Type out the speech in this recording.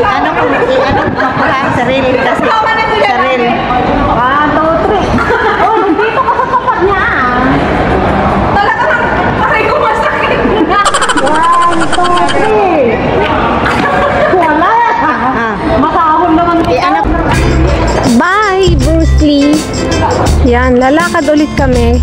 Ano ko, i-ano ko pala, sarili kasi. Sarili. One, two, three. Oh, dito ka sa tapat niya. ah. One, two, three. Wala. Ah. Masahol naman kita. I-ano Bye, Bruce Lee. Yan, lalakad ulit kami.